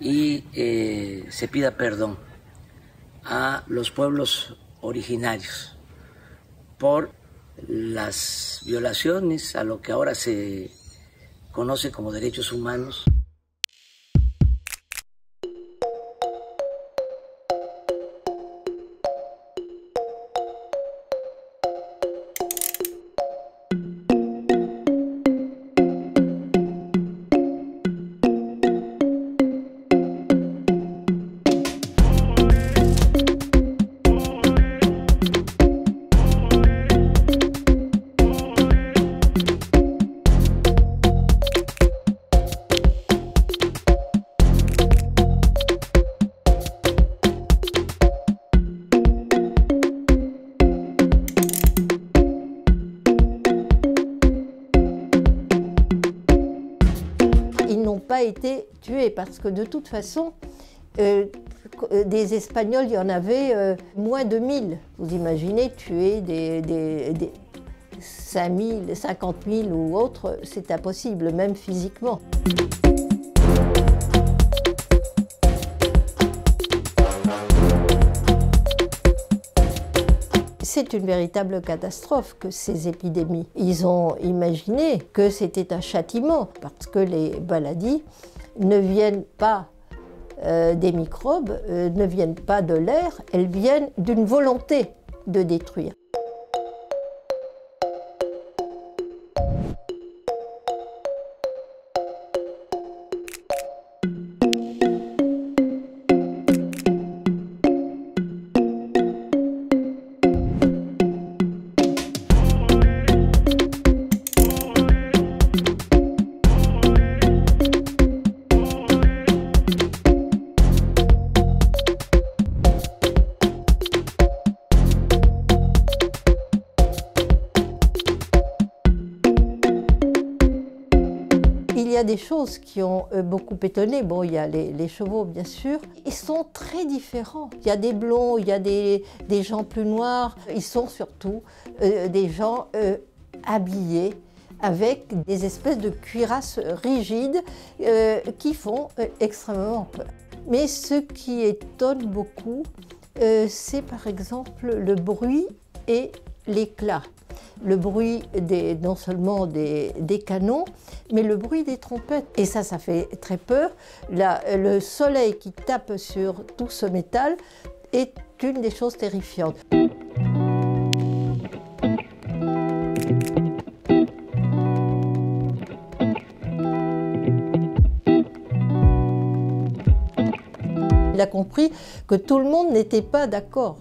y eh, se pida perdón a los pueblos originarios por las violaciones a lo que ahora se conoce como derechos humanos. N'ont pas été tués parce que de toute façon, euh, des Espagnols, il y en avait euh, moins de 1000. Vous imaginez tuer des, des, des 5 000, 50 000 ou autres, c'est impossible, même physiquement. C'est une véritable catastrophe que ces épidémies. Ils ont imaginé que c'était un châtiment parce que les maladies ne viennent pas euh, des microbes, euh, ne viennent pas de l'air, elles viennent d'une volonté de détruire. Y a des choses qui ont euh, beaucoup étonné. Bon, il y a les, chevaux, bien sûr. Ils sont très différents. Il y a des blonds, il y a des, gens plus noirs. Ils sont surtout euh, des gens euh, habillés avec des espèces de cuirasses rigides qui font extrêmement peur. Mais ce qui étonne beaucoup, c'est par exemple le bruit et l'éclat. Le bruit des, non seulement des, canons, mais le bruit des trompettes. Et ça, ça fait très peur. Le soleil qui tape sur tout ce métal est une des choses terrifiantes. Il a compris que tout le monde n'était pas d'accord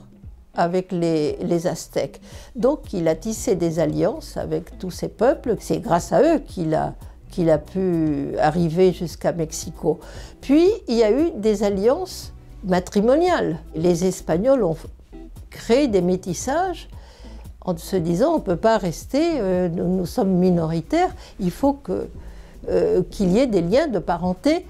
avec les, les, Aztèques. Donc il a tissé des alliances avec tous ces peuples. C'est grâce à eux qu'il a, qu'il a pu arriver jusqu'à Mexico. Puis il y a eu des alliances matrimoniales. Les Espagnols ont créé des métissages en se disant on ne peut pas rester, euh, nous, sommes minoritaires, il faut qu'il euh, qu y ait des liens de parenté.